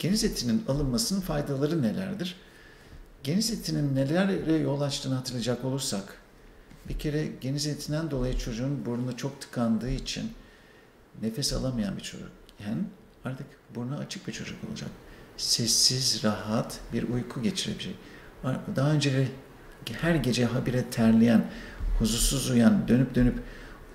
Geniz etinin alınmasının faydaları nelerdir? Geniz etinin nelere yol açtığını hatırlayacak olursak, bir kere geniz etinden dolayı çocuğun burnu çok tıkandığı için nefes alamayan bir çocuk. Yani artık burnu açık bir çocuk olacak. Sessiz, rahat bir uyku geçirebilecek. Daha önce her gece habire terleyen, huzursuz uyan, dönüp dönüp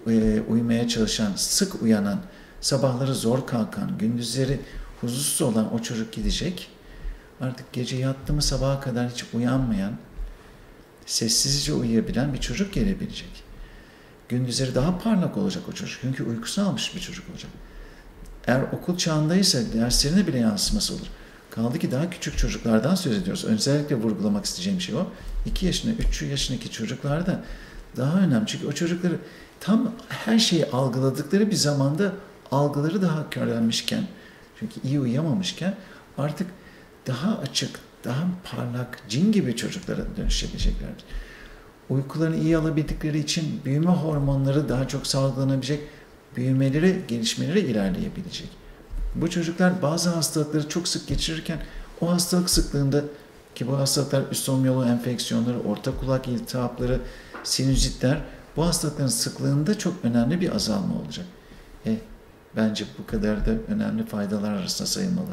e, uyumaya çalışan, sık uyanan, sabahları zor kalkan, gündüzleri huzursuz olan o çocuk gidecek. Artık gece yattı mı sabaha kadar hiç uyanmayan, sessizce uyuyabilen bir çocuk gelebilecek. Gündüzleri daha parlak olacak o çocuk. Çünkü uykusu almış bir çocuk olacak. Eğer okul çağındaysa derslerine bile yansıması olur. Kaldı ki daha küçük çocuklardan söz ediyoruz. Özellikle vurgulamak isteyeceğim şey o. 2 yaşında, 3 yaşındaki çocuklarda daha önemli. Çünkü o çocukları tam her şeyi algıladıkları bir zamanda algıları daha körlenmişken, çünkü iyi uyuyamamışken artık daha açık, daha parlak, cin gibi çocuklara dönüşebileceklerdir. Uykularını iyi alabildikleri için büyüme hormonları daha çok salgılanabilecek, büyümeleri, gelişmeleri ilerleyebilecek. Bu çocuklar bazı hastalıkları çok sık geçirirken o hastalık sıklığında ki bu hastalıklar üst solunum yolu enfeksiyonları, orta kulak iltihapları, sinüzitler bu hastalıkların sıklığında çok önemli bir azalma olacak. E, bence bu kadar da önemli faydalar arasında sayılmalı.